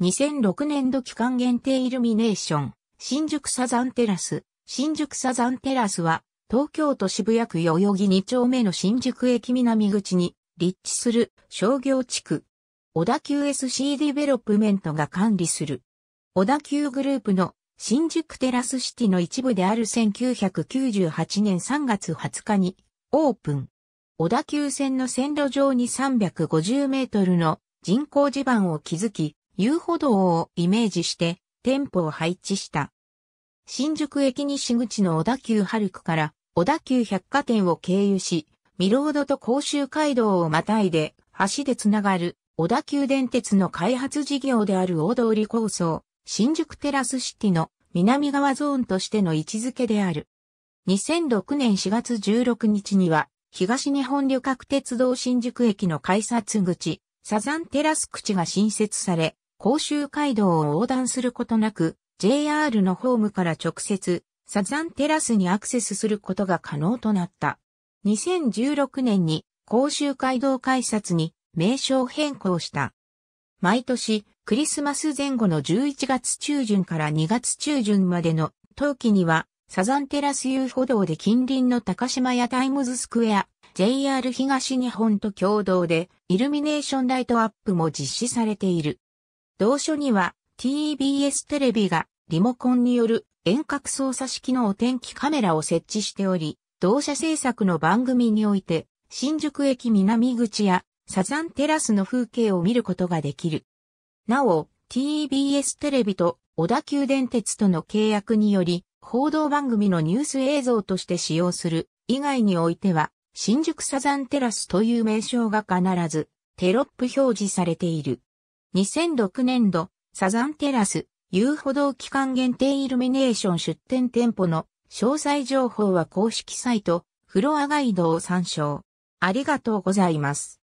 2006年度期間限定イルミネーション、新宿サザンテラス。新宿サザンテラスは、東京都渋谷区代々木2丁目の新宿駅南口に立地する商業地区。小田急 SC ディベロップメントが管理する。小田急グループの新宿テラスシティの一部である1998年3月20日にオープン。小田急線の線路上に350メートルの人工地盤を築き、遊歩道をイメージして店舗を配置した。新宿駅西口の小田急春区から小田急百貨店を経由し、ミロードと甲州街道をまたいで橋でつながる小田急電鉄の開発事業である大通り構想、新宿テラスシティの南側ゾーンとしての位置づけである。2006年4月16日には、東日本旅客鉄道新宿駅の改札口、サザンテラス口が新設され、甲州街道を横断することなく、JR のホームから直接、サザンテラスにアクセスすることが可能となった。2016年に甲州街道改札に名称変更した。毎年クリスマス前後の11月中旬から2月中旬までの冬季にはサザンテラス遊歩道で近隣の高島屋タイムズスクエア、JR 東日本と共同でイルミネーションライトアップも実施されている。同書には TBS テレビがリモコンによる遠隔操作式のお天気カメラを設置しており、同社制作の番組において新宿駅南口やサザンテラスの風景を見ることができる。なお、TBS テレビと小田急電鉄との契約により、報道番組のニュース映像として使用する以外においては、新宿サザンテラスという名称が必ずテロップ表示されている。2006年度、サザンテラス、遊歩道期間限定イルミネーション出店店舗の詳細情報は公式サイト、フロアガイドを参照。ありがとうございます。